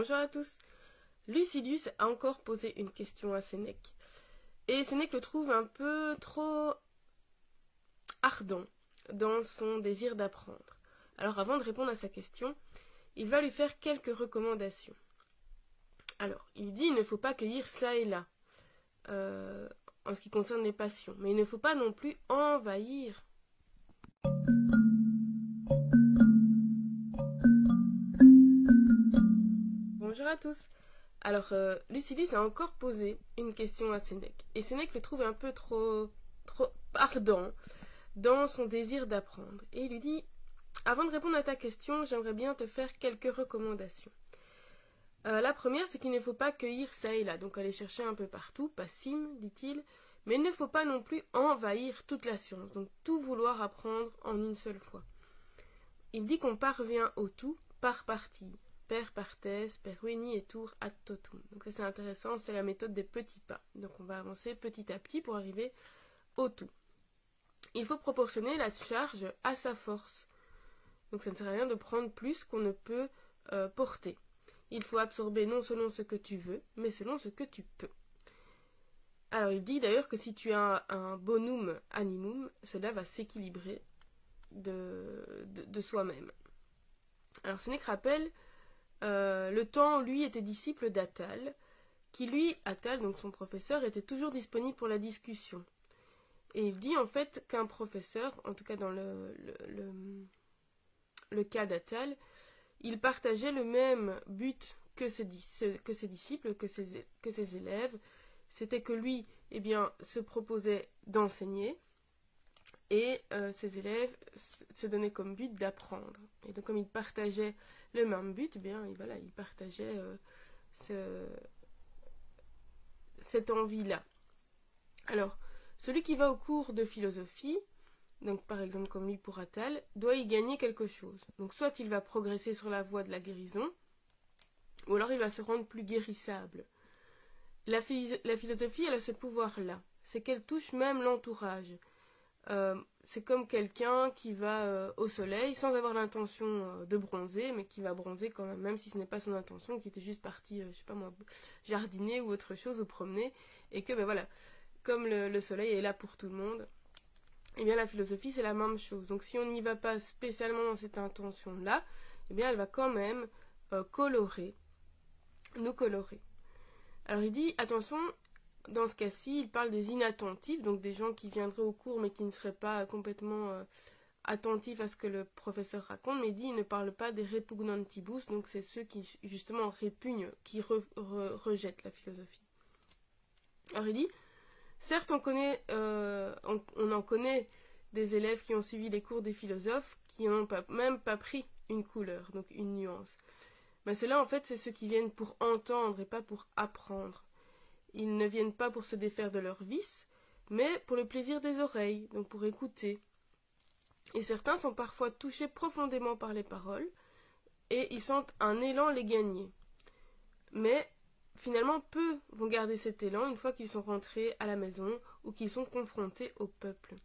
Bonjour à tous. Lucilius a encore posé une question à Sénèque. Et Sénèque le trouve un peu trop ardent dans son désir d'apprendre. Alors avant de répondre à sa question, il va lui faire quelques recommandations. Alors, il dit il ne faut pas cueillir ça et là, euh, en ce qui concerne les passions, mais il ne faut pas non plus envahir. Bonjour à tous. Alors, euh, a encore posé une question à Sénèque, et Sénèque le trouve un peu trop, trop ardent dans son désir d'apprendre. Et il lui dit Avant de répondre à ta question, j'aimerais bien te faire quelques recommandations. Euh, la première, c'est qu'il ne faut pas cueillir ça et là, donc aller chercher un peu partout, pas sim, dit-il, mais il ne faut pas non plus envahir toute la science, donc tout vouloir apprendre en une seule fois. Il dit qu'on parvient au tout par partie, per partes, et tour ad totum. Donc ça c'est intéressant, c'est la méthode des petits pas. Donc on va avancer petit à petit pour arriver au tout. Il faut proportionner la charge à sa force. Donc ça ne sert à rien de prendre plus qu'on ne peut euh, porter. Il faut absorber non selon ce que tu veux, mais selon ce que tu peux. Alors il dit d'ailleurs que si tu as un, bonum animum, cela va s'équilibrer de, soi-même. Alors Sénèque rappelle, euh, le temps, lui, était disciple d'Atal, qui lui, Atal, donc son professeur, était toujours disponible pour la discussion. Et il dit en fait qu'un professeur, en tout cas dans le, cas d'Atal, il partageait le même but que ses, disciples, que ses, élèves. C'était que lui, eh bien, se proposait d'enseigner et euh, ses élèves se donnaient comme but d'apprendre. Et donc, comme ils partageaient le même but, eh bien, voilà, ils partageaient euh, ce, cette envie-là. Alors, celui qui va au cours de philosophie, donc par exemple comme lui pour Attal, doit y gagner quelque chose. Donc soit il va progresser sur la voie de la guérison, ou alors il va se rendre plus guérissable. La, philosophie, elle a ce pouvoir-là. C'est qu'elle touche même l'entourage. Euh, c'est comme quelqu'un qui va euh, au soleil sans avoir l'intention euh, de bronzer, mais qui va bronzer quand même, même si ce n'est pas son intention, qui était juste parti, je sais pas moi, jardiner ou autre chose, ou promener, et que ben voilà, comme le, soleil est là pour tout le monde, eh bien la philosophie c'est la même chose. Donc si on n'y va pas spécialement dans cette intention-là, eh bien elle va quand même colorer, nous colorer. Alors il dit, attention, dans ce cas-ci, il parle des inattentifs, donc des gens qui viendraient au cours mais qui ne seraient pas complètement euh, attentifs à ce que le professeur raconte, mais il dit, il ne parle pas des repugnantibus, donc c'est ceux qui justement répugnent, qui rejettent la philosophie. Alors il dit, Certes, euh, on, en connaît des élèves qui ont suivi les cours des philosophes qui n'ont même pas pris une couleur, donc une nuance. Mais cela, en fait, c'est ceux qui viennent pour entendre et pas pour apprendre. Ils ne viennent pas pour se défaire de leurs vices, mais pour le plaisir des oreilles, donc pour écouter. Et certains sont parfois touchés profondément par les paroles, et ils sentent un élan les gagner. Mais Finalement, peu vont garder cet élan une fois qu'ils sont rentrés à la maison ou qu'ils sont confrontés au peuple.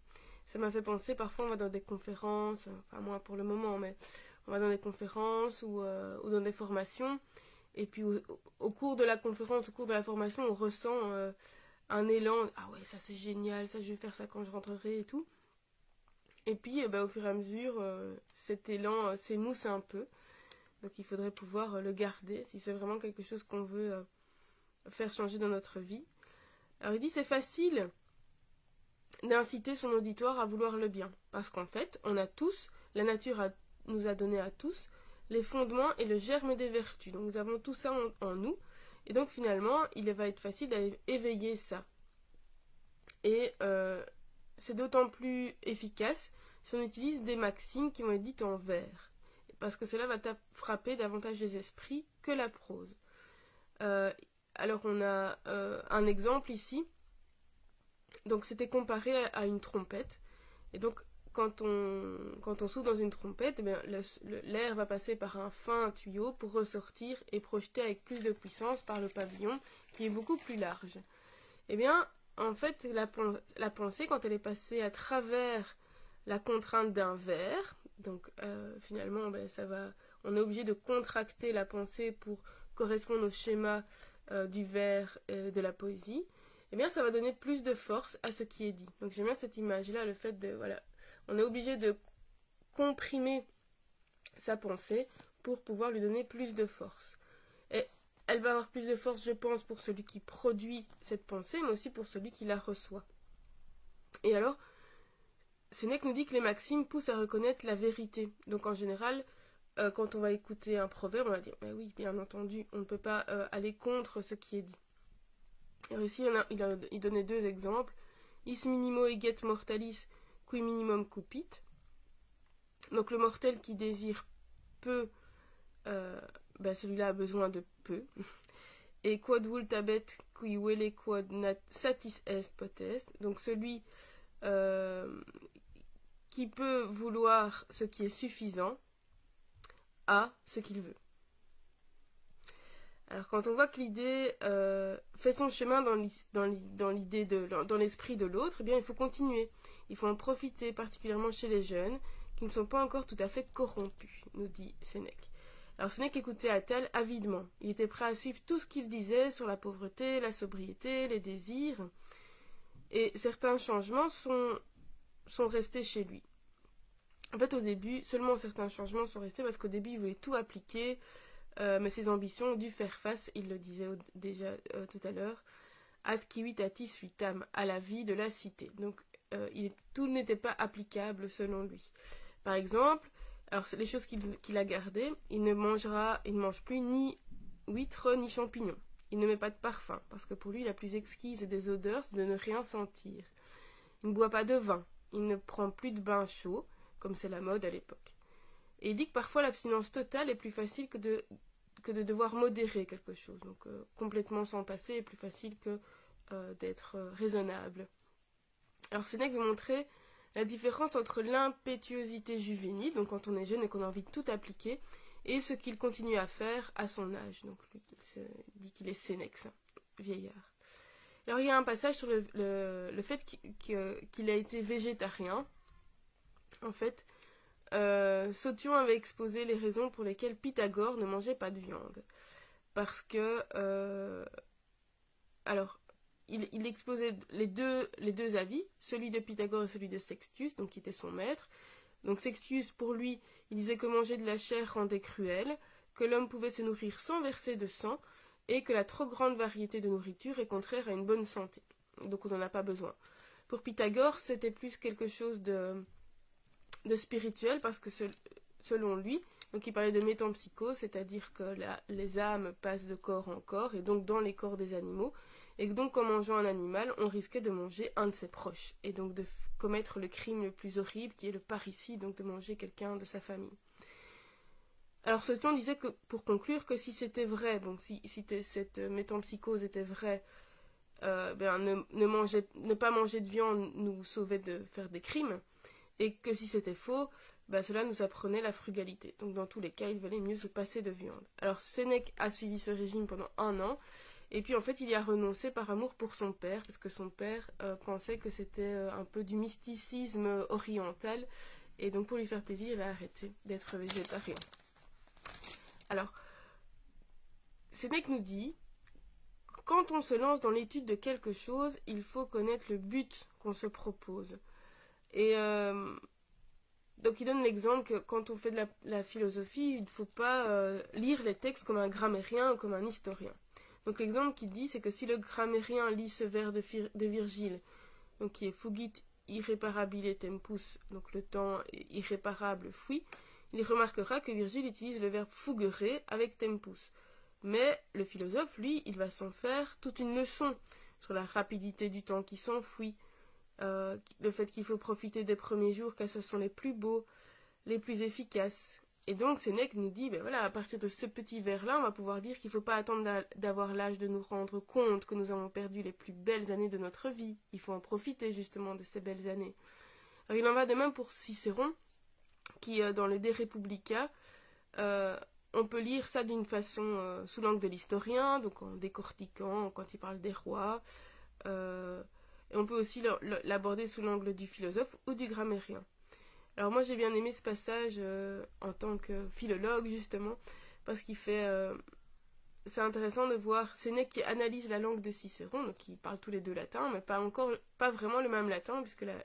Ça m'a fait penser, parfois on va dans des conférences, enfin moi pour le moment, mais on va dans des conférences ou, euh, dans des formations, et puis au, cours de la conférence, au cours de la formation, on ressent euh, un élan, ah ouais, ça c'est génial, ça je vais faire ça quand je rentrerai et tout. Et puis eh ben, au fur et à mesure, euh, cet élan s'émousse un peu. Donc il faudrait pouvoir le garder si c'est vraiment quelque chose qu'on veut faire changer dans notre vie. Alors il dit c'est facile d'inciter son auditoire à vouloir le bien, parce qu'en fait, on a tous, la nature nous a donné à tous les fondements et le germe des vertus. Donc nous avons tout ça en, nous, et donc finalement, il va être facile d'éveiller ça. Et euh, c'est d'autant plus efficace si on utilise des maximes qui vont être dites en vers, parce que cela va frapper davantage les esprits que la prose. Euh, alors on a euh, un exemple ici. Donc c'était comparé à, une trompette. Et donc quand on, quand souffle dans une trompette, eh l'air va passer par un fin tuyau pour ressortir et projeter avec plus de puissance par le pavillon qui est beaucoup plus large. Eh bien, en fait, la, pensée, quand elle est passée à travers la contrainte d'un verre, donc euh, finalement, ben, ça va, on est obligé de contracter la pensée pour correspondent au schéma euh, du vers de la poésie, eh bien ça va donner plus de force à ce qui est dit. Donc j'aime bien cette image-là, le fait de, voilà, on est obligé de comprimer sa pensée pour pouvoir lui donner plus de force. Et elle va avoir plus de force, je pense, pour celui qui produit cette pensée, mais aussi pour celui qui la reçoit. Et alors, Sénèque nous dit que les maximes poussent à reconnaître la vérité. Donc en général, euh, quand on va écouter un proverbe, on va dire, oui, bien entendu, on ne peut pas euh, aller contre ce qui est dit. Alors ici, il, il, donnait deux exemples. Is minimo eget mortalis qui minimum cupit. Donc le mortel qui désire peu, euh, ben, celui-là a besoin de peu. Et quod vultabet qui vele quod nat satis est potest. Donc celui euh, qui peut vouloir ce qui est suffisant a ce qu'il veut. Alors quand on voit que l'idée euh, fait son chemin dans l'esprit de l'autre, eh bien il faut continuer. Il faut en profiter, particulièrement chez les jeunes qui ne sont pas encore tout à fait corrompus, nous dit Sénèque. Alors Sénèque écoutait Attal avidement. Il était prêt à suivre tout ce qu'il disait sur la pauvreté, la sobriété, les désirs. Et certains changements sont, sont restés chez lui. En fait, au début, seulement certains changements sont restés parce qu'au début, il voulait tout appliquer, euh, mais ses ambitions ont dû faire face, il le disait déjà euh, tout à l'heure, ad à la vie de la cité. Donc, euh, tout n'était pas applicable selon lui. Par exemple, alors les choses qu'il a gardées, il ne mangera, il ne mange plus ni huîtres ni champignons. Il ne met pas de parfum, parce que pour lui, la plus exquise des odeurs, c'est de ne rien sentir. Il ne boit pas de vin, il ne prend plus de bain chaud, comme c'est la mode à l'époque. Et il dit que parfois l'abstinence totale est plus facile que de, devoir modérer quelque chose. Donc euh, complètement s'en passer est plus facile que euh, d'être euh, raisonnable. Alors Sénèque veut montrer la différence entre l'impétuosité juvénile, donc quand on est jeune et qu'on a envie de tout appliquer, et ce qu'il continue à faire à son âge. Donc lui, il dit qu'il est Sénèque, vieillard. Alors il y a un passage sur le, fait qu'il a été végétarien. En fait, euh, avait exposé les raisons pour lesquelles Pythagore ne mangeait pas de viande. Parce que... Euh, alors, il, exposait les deux, les deux avis, celui de Pythagore et celui de Sextus, donc qui était son maître. Donc Sextus, pour lui, il disait que manger de la chair rendait cruel, que l'homme pouvait se nourrir sans verser de sang, et que la trop grande variété de nourriture est contraire à une bonne santé. Donc on n'en a pas besoin. Pour Pythagore, c'était plus quelque chose de, de spirituel, parce que selon lui, donc il parlait de métampsychose, c'est-à-dire que les âmes passent de corps en corps, et donc dans les corps des animaux, et donc en mangeant un animal, on risquait de manger un de ses proches, et donc de commettre le crime le plus horrible qui est le parricide, donc de manger quelqu'un de sa famille. Alors ce temps disait que, pour conclure, que si c'était vrai, donc si, cette métampsychose était vraie, euh, ben, ne, manger, ne pas manger de viande nous sauvait de faire des crimes, et que si c'était faux, ben, cela nous apprenait la frugalité. Donc dans tous les cas, il valait mieux se passer de viande. Alors Sénèque a suivi ce régime pendant un an, et puis en fait, il y a renoncé par amour pour son père, parce que son père euh, pensait que c'était euh, un peu du mysticisme oriental, et donc pour lui faire plaisir, il a arrêté d'être végétarien. Alors, Sénèque nous dit, quand on se lance dans l'étude de quelque chose, il faut connaître le but qu'on se propose. Et euh, donc il donne l'exemple que quand on fait de la, philosophie, il ne faut pas lire les textes comme un grammairien ou comme un historien. Donc l'exemple qu'il dit, c'est que si le grammairien lit ce vers de, Virgile, donc qui est fugit irréparabile tempus, donc le temps irréparable fuit, il remarquera que Virgile utilise le verbe fuguere avec tempus. Mais le philosophe, lui, il va s'en faire toute une leçon sur la rapidité du temps qui s'enfuit, euh, le fait qu'il faut profiter des premiers jours car ce sont les plus beaux, les plus efficaces, et donc Sénèque nous dit, ben voilà, à partir de ce petit vers-là, on va pouvoir dire qu'il ne faut pas attendre d'avoir l'âge de nous rendre compte que nous avons perdu les plus belles années de notre vie. Il faut en profiter justement de ces belles années. Il en va de même pour Cicéron, qui euh, dans le De Republica, euh, on peut lire ça d'une façon sous l'angle de l'historien, donc en décortiquant quand il parle des rois. Et on peut aussi l'aborder sous l'angle du philosophe ou du grammairien. Alors moi j'ai bien aimé ce passage euh, en tant que philologue justement, parce qu'il fait, euh, c'est intéressant de voir Sénèque qui analyse la langue de Cicéron, donc ils parlent tous les deux latin, mais pas encore, pas vraiment le même latin, puisque la,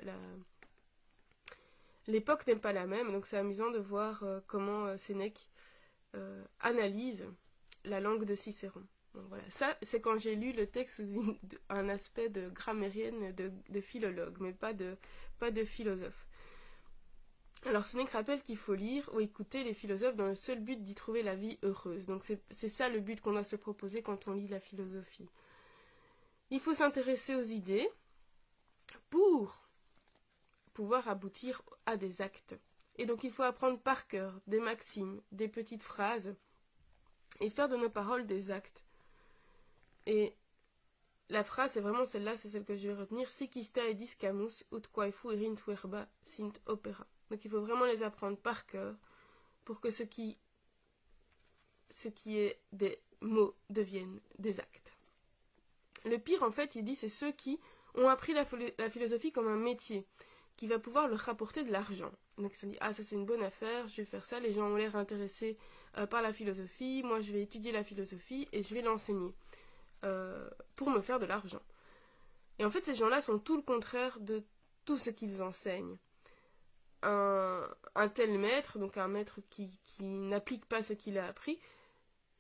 l'époque n'est pas la même, donc c'est amusant de voir euh, comment Sénèque analyse la langue de Cicéron. Voilà, ça c'est quand j'ai lu le texte sous un aspect de grammairienne, de, de, philologue, mais pas de, pas de philosophe. Alors Sénèque rappelle qu'il faut lire ou écouter les philosophes dans le seul but d'y trouver la vie heureuse. Donc c'est ça le but qu'on doit se proposer quand on lit la philosophie. Il faut s'intéresser aux idées pour pouvoir aboutir à des actes. Et donc il faut apprendre par cœur des maximes, des petites phrases, et faire de nos paroles des actes. Et la phrase, c'est vraiment celle-là, c'est celle que je vais retenir. Sikista et discamus ut quaifu tuerba sint opera. Donc il faut vraiment les apprendre par cœur pour que ce qui, ce qui est des mots deviennent des actes. Le pire, en fait, il dit, c'est ceux qui ont appris la, la, philosophie comme un métier qui va pouvoir leur rapporter de l'argent. Donc ils se disent, ah ça c'est une bonne affaire, je vais faire ça, les gens ont l'air intéressés euh, par la philosophie, moi je vais étudier la philosophie et je vais l'enseigner euh, pour me faire de l'argent. Et en fait ces gens-là sont tout le contraire de tout ce qu'ils enseignent. Un, tel maître, donc un maître qui, qui n'applique pas ce qu'il a appris,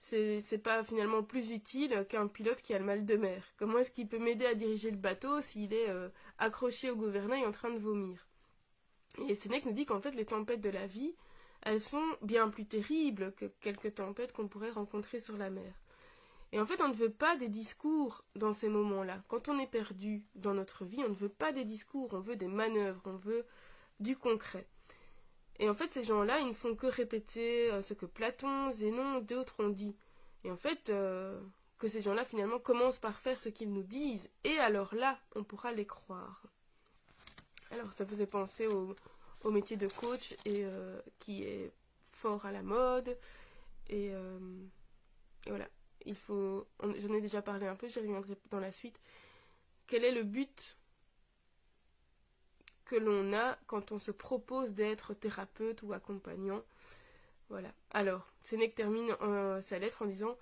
c'est pas finalement plus utile qu'un pilote qui a le mal de mer. Comment est-ce qu'il peut m'aider à diriger le bateau s'il est euh, accroché au gouvernail en train de vomir? Et Sénèque nous dit qu'en fait les tempêtes de la vie, elles sont bien plus terribles que quelques tempêtes qu'on pourrait rencontrer sur la mer. Et en fait, on ne veut pas des discours dans ces moments-là. Quand on est perdu dans notre vie, on ne veut pas des discours, on veut des manœuvres, on veut du concret. Et en fait, ces gens-là, ils ne font que répéter euh, ce que Platon, Zénon, d'autres ont dit. Et en fait, euh, que ces gens-là, finalement, commencent par faire ce qu'ils nous disent. Et alors là, on pourra les croire. Alors, ça faisait penser au, métier de coach, euh, qui est fort à la mode. Et voilà. Il faut. J'en ai déjà parlé un peu, j'y reviendrai dans la suite. Quel est le but que l'on a quand on se propose d'être thérapeute ou accompagnant? Voilà. Alors, Sénèque termine euh, sa lettre en disant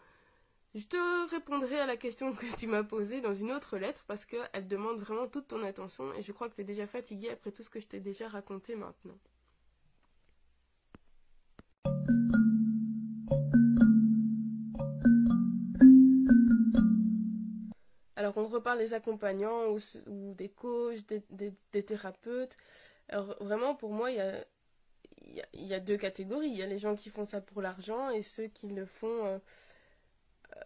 Je te répondrai à la question que tu m'as posée dans une autre lettre parce qu'elle demande vraiment toute ton attention et je crois que tu es déjà fatigué après tout ce que je t'ai déjà raconté maintenant. On reparle des accompagnants ou, des coachs, des, thérapeutes. Alors vraiment pour moi il y a, deux catégories. Il y a les gens qui font ça pour l'argent et ceux qui le font euh, euh,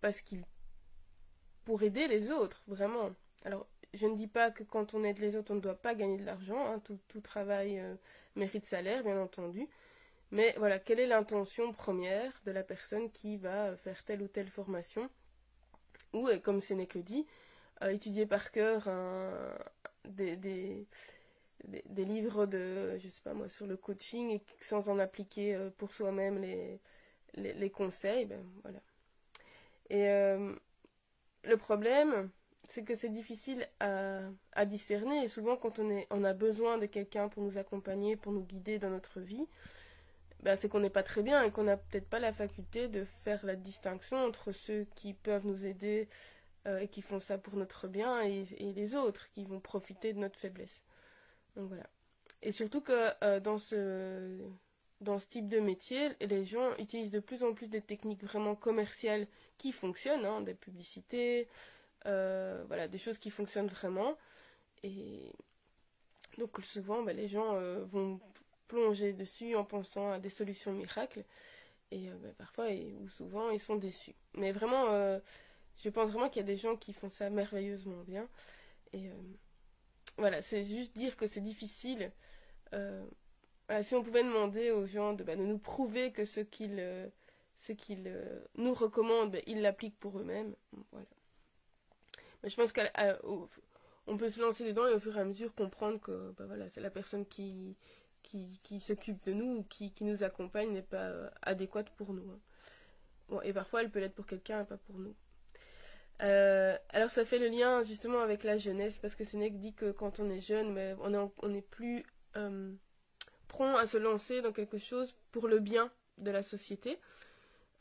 parce qu'ils pour aider les autres, vraiment. Alors je ne dis pas que quand on aide les autres on ne doit pas gagner de l'argent. Hein. Tout, travail euh, mérite salaire bien entendu. Mais voilà, quelle est l'intention première de la personne qui va faire telle ou telle formation? Ou, comme Sénèque le dit, euh, étudier par cœur des, des, livres de, je sais pas moi, sur le coaching et sans en appliquer euh, pour soi-même les, les, conseils, ben voilà. Et euh, le problème, c'est que c'est difficile à, à, discerner et souvent quand on, est, on a besoin de quelqu'un pour nous accompagner, pour nous guider dans notre vie, ben, c'est qu'on n'est pas très bien et qu'on n'a peut-être pas la faculté de faire la distinction entre ceux qui peuvent nous aider euh, et qui font ça pour notre bien et, les autres qui vont profiter de notre faiblesse. Donc voilà. Et surtout que euh, dans, ce, dans ce type de métier, les gens utilisent de plus en plus des techniques vraiment commerciales qui fonctionnent, hein, des publicités, euh, voilà, des choses qui fonctionnent vraiment. Et donc souvent, ben, les gens vont plonger dessus en pensant à des solutions miracles. Et euh, bah, parfois, ou souvent, ils sont déçus. Mais vraiment, euh, je pense vraiment qu'il y a des gens qui font ça merveilleusement bien. Et euh, voilà, c'est juste dire que c'est difficile. si on pouvait demander aux gens de, bah, nous prouver que ce qu'ils ce qu'ils nous recommandent, bah, ils l'appliquent pour eux-mêmes. Voilà. Je pense qu'on peut se lancer dedans et au fur et à mesure comprendre que voilà, c'est la personne qui, qui, s'occupe de nous ou qui, nous accompagne n'est pas euh, adéquate pour nous. Hein. Bon, et parfois elle peut l'être pour quelqu'un et pas pour nous. Euh, alors ça fait le lien justement avec la jeunesse parce que Sénèque dit que quand on est jeune, on, est, plus euh, prompt à se lancer dans quelque chose pour le bien de la société.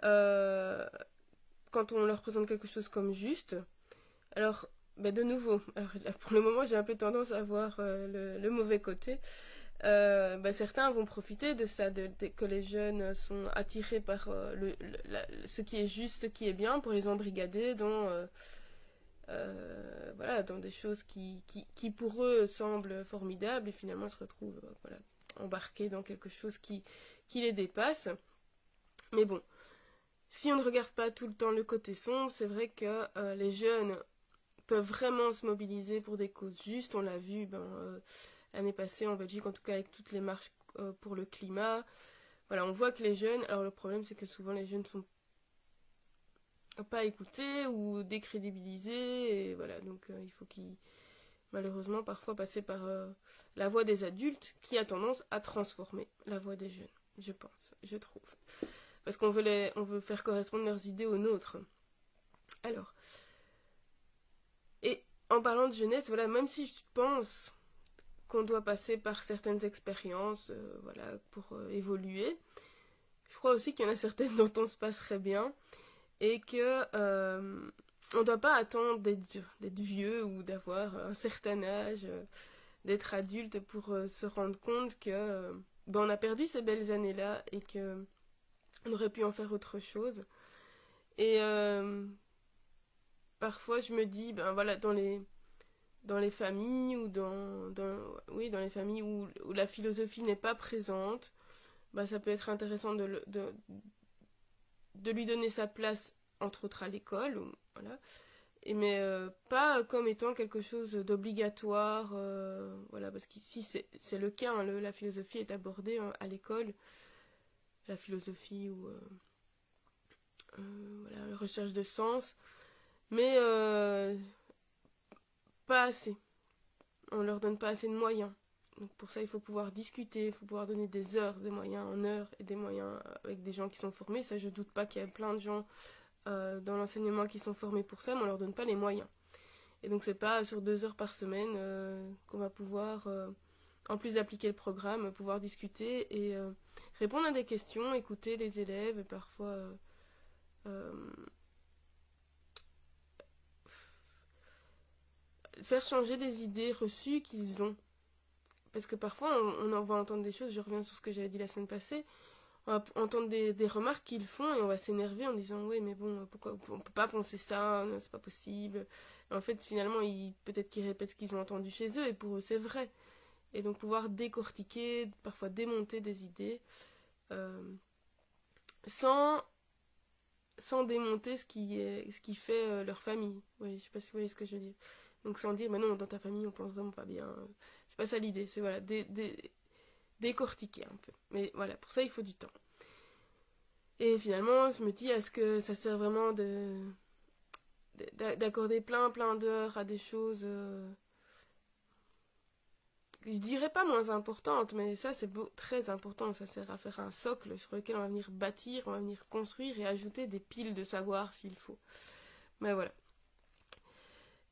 quand on leur présente quelque chose comme juste, alors ben de nouveau, pour le moment j'ai un peu tendance à voir euh, le, mauvais côté. Euh, ben, certains vont profiter de ça, de, que les jeunes sont attirés par euh, ce qui est juste, ce qui est bien, pour les embrigader dans, voilà, dans des choses qui, pour eux semblent formidables et finalement se retrouvent voilà, embarqués dans quelque chose qui, qui les dépasse. Mais bon, si on ne regarde pas tout le temps le côté sombre, c'est vrai que euh, les jeunes peuvent vraiment se mobiliser pour des causes justes. On l'a vu ben, euh, l'année passée en Belgique, en tout cas avec toutes les marches euh, pour le climat. Voilà, on voit que les jeunes, alors le problème c'est que souvent les jeunes sont pas écoutés ou décrédibilisés, et voilà, donc il faut qu'ils malheureusement parfois passer par la voix des adultes qui a tendance à transformer la voix des jeunes, je pense, je trouve parce qu'on veut, on veut faire correspondre leurs idées aux nôtres. Alors, et en parlant de jeunesse, voilà, même si je pense qu'on doit passer par certaines expériences, euh, voilà, pour euh, évoluer, je crois aussi qu'il y en a certaines dont on se passerait bien et que euh, on ne doit pas attendre d'être vieux ou d'avoir un certain âge, d'être adulte pour se rendre compte que ben, on a perdu ces belles années-là et que on aurait pu en faire autre chose. Et parfois je me dis, ben voilà, dans les, dans les familles ou dans, oui, dans les familles où, où la philosophie n'est pas présente, ben ça peut être intéressant de, de, de, lui donner sa place, entre autres à l'école, voilà. Et mais euh, pas comme étant quelque chose d'obligatoire, euh, voilà, parce qu'ici c'est le cas, hein, la philosophie est abordée hein, à l'école la philosophie ou euh, voilà, la recherche de sens, mais pas assez. On leur donne pas assez de moyens. Donc pour ça, il faut pouvoir discuter, il faut pouvoir donner des heures, des moyens en heures et des moyens avec des gens qui sont formés. Ça, je doute pas qu'il y ait plein de gens dans l'enseignement qui sont formés pour ça, mais on leur donne pas les moyens. Et donc c'est pas sur deux heures par semaine qu'on va pouvoir, en plus d'appliquer le programme, pouvoir discuter et répondre à des questions, écouter les élèves et parfois euh, euh, faire changer des idées reçues qu'ils ont. Parce que parfois on, en va entendre des choses, je reviens sur ce que j'avais dit la semaine passée, on va entendre des, remarques qu'ils font et on va s'énerver en disant oui mais bon pourquoi on peut pas penser ça, c'est pas possible. en fait finalement peut-être qu'ils répètent ce qu'ils ont entendu chez eux et pour eux c'est vrai et donc pouvoir décortiquer, parfois démonter des idées, euh, sans, sans démonter ce qui, est, ce qui fait euh, leur famille. Oui, je sais pas si vous voyez ce que je veux dire. Donc sans dire, mais non, dans ta famille, on pense vraiment pas bien. C'est pas ça l'idée, c'est voilà, décortiquer un peu. Mais voilà, pour ça, il faut du temps. Et finalement, je me dis, est-ce que ça sert vraiment de d'accorder plein plein d'heures à des choses euh, je dirais pas moins importante, mais ça c'est très important. Ça sert à faire un socle sur lequel on va venir bâtir, on va venir construire et ajouter des piles de savoir s'il faut. Mais voilà.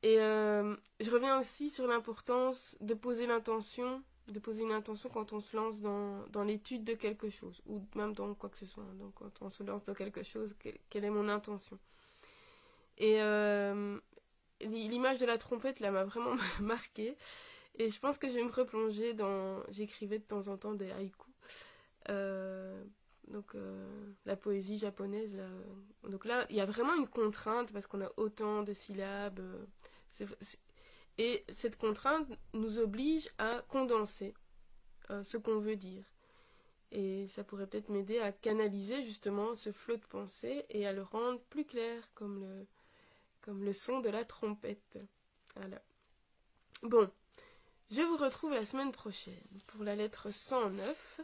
Et euh, je reviens aussi sur l'importance de poser l'intention, de poser une intention quand on se lance dans, dans l'étude de quelque chose, ou même dans quoi que ce soit. Donc quand on se lance dans quelque chose, quelle, est mon intention Et euh, l'image de la trompette là m'a vraiment marqué. Et je pense que je vais me replonger dans. J'écrivais de temps en temps des haïkus. Euh, donc la poésie japonaise. Donc là, il y a vraiment une contrainte parce qu'on a autant de syllabes. Euh, et cette contrainte nous oblige à condenser ce qu'on veut dire. Et ça pourrait peut-être m'aider à canaliser justement ce flot de pensée et à le rendre plus clair comme le, comme le son de la trompette. Voilà. Bon, je vous retrouve la semaine prochaine pour la lettre 109.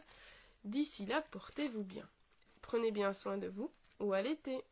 D'ici là, portez-vous bien. Prenez bien soin de vous ou à l'été.